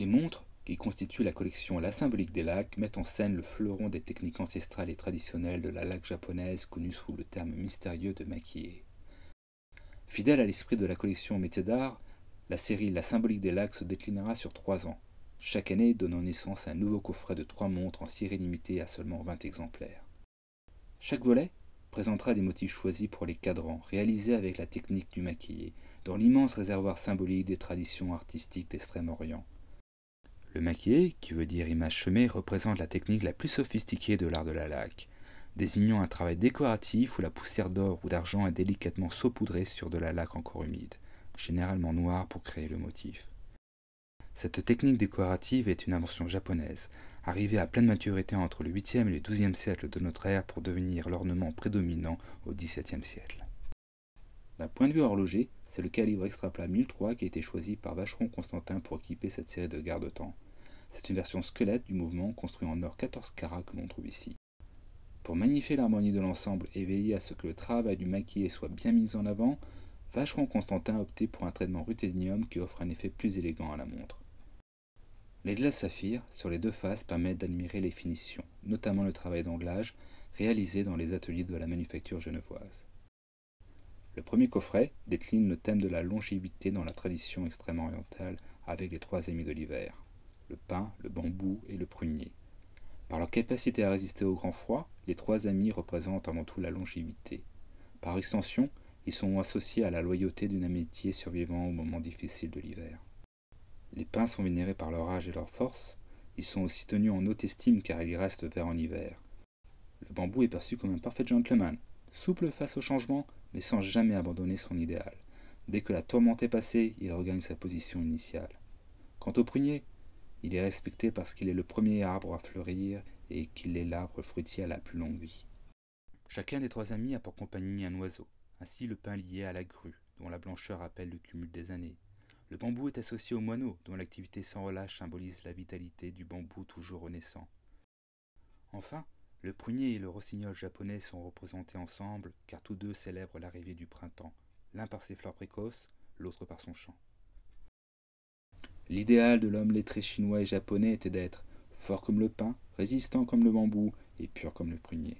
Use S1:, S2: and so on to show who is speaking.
S1: Les montres, qui constituent la collection La Symbolique des lacs, mettent en scène le fleuron des techniques ancestrales et traditionnelles de la laque japonaise connue sous le terme mystérieux de maquillé. Fidèle à l'esprit de la collection Métiers d'art, la série La Symbolique des lacs se déclinera sur trois ans, chaque année donnant naissance à un nouveau coffret de trois montres en série limitée à seulement 20 exemplaires. Chaque volet présentera des motifs choisis pour les cadrans, réalisés avec la technique du maquillé, dans l'immense réservoir symbolique des traditions artistiques d'Extrême-Orient. Le maquillé, qui veut dire image chemée, représente la technique la plus sophistiquée de l'art de la laque, désignant un travail décoratif où la poussière d'or ou d'argent est délicatement saupoudrée sur de la laque encore humide, généralement noire pour créer le motif. Cette technique décorative est une invention japonaise, arrivé à pleine maturité entre le 8e et le 12e siècle de notre ère pour devenir l'ornement prédominant au XVIIe siècle. D'un point de vue horloger, c'est le calibre extra plat 1003 qui a été choisi par Vacheron Constantin pour équiper cette série de garde-temps. C'est une version squelette du mouvement construit en or 14 carats que l'on trouve ici. Pour magnifier l'harmonie de l'ensemble et veiller à ce que le travail du maquillé soit bien mis en avant, Vacheron Constantin a opté pour un traitement ruthénium qui offre un effet plus élégant à la montre. Les glaces saphir sur les deux faces permettent d'admirer les finitions, notamment le travail d'anglage réalisé dans les ateliers de la manufacture genevoise. Le premier coffret décline le thème de la longévité dans la tradition extrême orientale avec les trois amis de l'hiver, le pin, le bambou et le prunier. Par leur capacité à résister au grand froid, les trois amis représentent avant tout la longévité. Par extension, ils sont associés à la loyauté d'une amitié survivant aux moments difficiles de l'hiver. Les pins sont vénérés par leur âge et leur force. Ils sont aussi tenus en haute estime car ils restent verts en hiver. Le bambou est perçu comme un parfait gentleman, souple face au changement, mais sans jamais abandonner son idéal. Dès que la tourmente est passée, il regagne sa position initiale. Quant au prunier, il est respecté parce qu'il est le premier arbre à fleurir et qu'il est l'arbre fruitier à la plus longue vie. Chacun des trois amis a pour compagnie un oiseau, ainsi le pin lié à la grue, dont la blancheur rappelle le cumul des années, le bambou est associé au moineau, dont l'activité sans relâche symbolise la vitalité du bambou toujours renaissant. Enfin, le prunier et le rossignol japonais sont représentés ensemble, car tous deux célèbrent l'arrivée du printemps, l'un par ses fleurs précoces, l'autre par son chant. L'idéal de l'homme lettré chinois et japonais était d'être fort comme le pin, résistant comme le bambou et pur comme le prunier.